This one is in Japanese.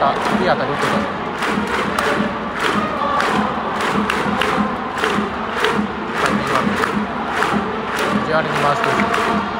た次当たり打ってたぞタイミング悪いに回して。る